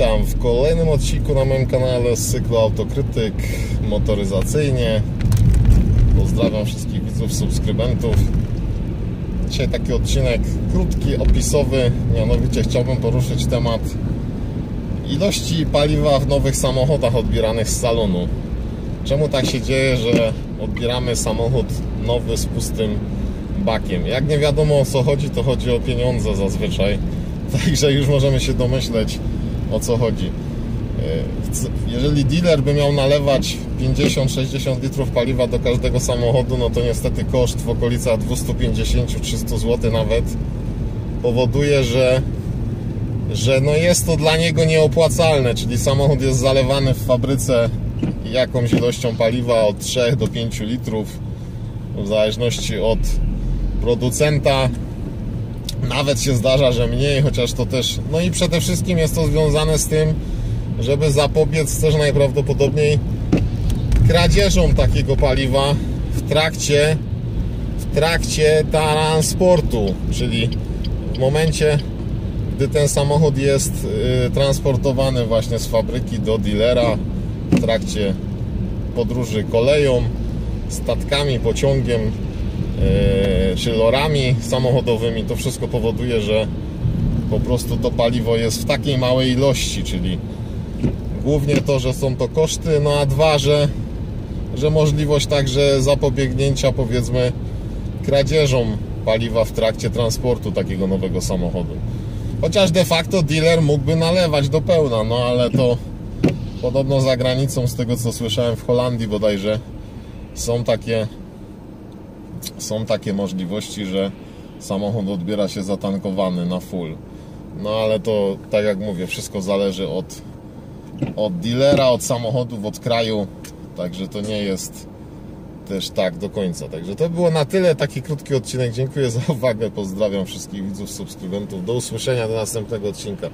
Witam w kolejnym odcinku na moim kanale z cyklu Autokrytyk motoryzacyjnie. Pozdrawiam wszystkich widzów, subskrybentów. Dzisiaj taki odcinek krótki, opisowy. Mianowicie chciałbym poruszyć temat ilości paliwa w nowych samochodach odbieranych z salonu. Czemu tak się dzieje, że odbieramy samochód nowy z pustym bakiem? Jak nie wiadomo o co chodzi, to chodzi o pieniądze zazwyczaj. Także już możemy się domyśleć o co chodzi. E, jeżeli dealer by miał nalewać 50-60 litrów paliwa do każdego samochodu, no to niestety koszt w okolicach 250-300 zł nawet powoduje, że, że no jest to dla niego nieopłacalne, czyli samochód jest zalewany w fabryce jakąś ilością paliwa od 3 do 5 litrów w zależności od producenta nawet się zdarza, że mniej, chociaż to też. No i przede wszystkim jest to związane z tym, żeby zapobiec też najprawdopodobniej kradzieżom takiego paliwa w trakcie w trakcie transportu, czyli w momencie gdy ten samochód jest y, transportowany właśnie z fabryki do dealera w trakcie podróży koleją, statkami, pociągiem, E, czy lorami samochodowymi, to wszystko powoduje, że po prostu to paliwo jest w takiej małej ilości, czyli głównie to, że są to koszty, no a dwa, że, że możliwość także zapobiegnięcia powiedzmy kradzieżom paliwa w trakcie transportu takiego nowego samochodu. Chociaż de facto dealer mógłby nalewać do pełna, no ale to podobno za granicą, z tego co słyszałem w Holandii bodajże, są takie są takie możliwości, że samochód odbiera się zatankowany na full. No ale to, tak jak mówię, wszystko zależy od, od dealera, od samochodów, od kraju. Także to nie jest też tak do końca. Także to było na tyle. Taki krótki odcinek. Dziękuję za uwagę. Pozdrawiam wszystkich widzów, subskrybentów. Do usłyszenia do następnego odcinka.